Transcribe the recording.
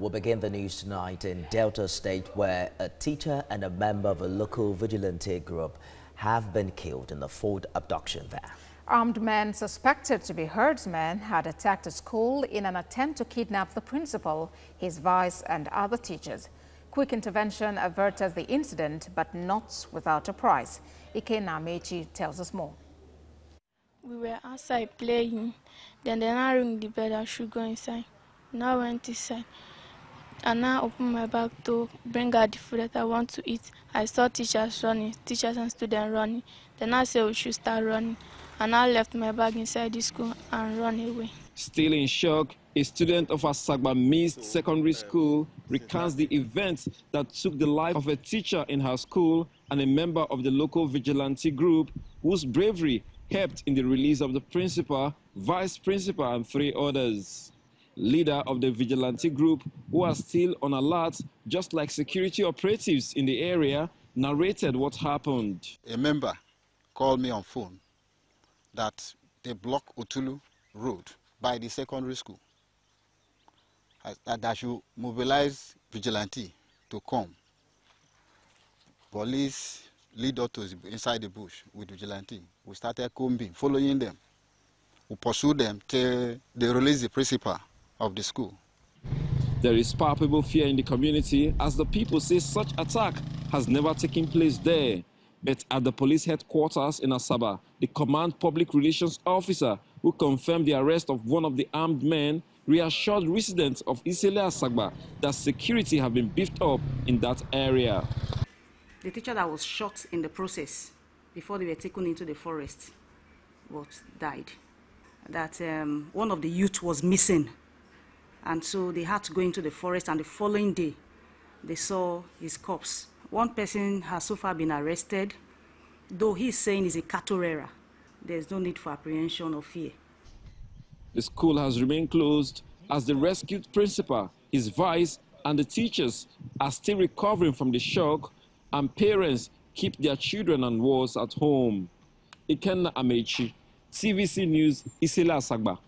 We'll begin the news tonight in Delta State where a teacher and a member of a local vigilante group have been killed in the fourth abduction there. Armed men suspected to be herdsmen had attacked a school in an attempt to kidnap the principal, his vice and other teachers. Quick intervention averted the incident, but not without a price. Ikenna Amechi tells us more. We were outside playing. Then they now ring the bell I should go inside. Now I went inside. And now open my bag to bring out the food that I want to eat. I saw teachers running, teachers and students running. Then I said we should start running. And I left my bag inside the school and run away. Still in shock, a student of Asagba Mist Secondary School recounts the events that took the life of a teacher in her school and a member of the local vigilante group whose bravery helped in the release of the principal, vice principal, and three others. Leader of the vigilante group, who are still on alert, just like security operatives in the area, narrated what happened. A member called me on phone that they block Otulu Road by the secondary school. That I should mobilize vigilante to come. Police lead to inside the bush with vigilante. We started combing, following them. We pursued them till they released the principal of the school. There is palpable fear in the community as the people say such attack has never taken place there. But at the police headquarters in Asaba, the command public relations officer who confirmed the arrest of one of the armed men reassured residents of Isele Asagba that security have been beefed up in that area. The teacher that was shot in the process before they were taken into the forest was died. That um, one of the youth was missing. And so they had to go into the forest and the following day they saw his corpse. One person has so far been arrested, though he's saying he's a catorera. There's no need for apprehension or fear. The school has remained closed as the rescued principal, his vice, and the teachers are still recovering from the shock and parents keep their children and wards at home. Ikenna Amechi, TVC News, Isele Asagba.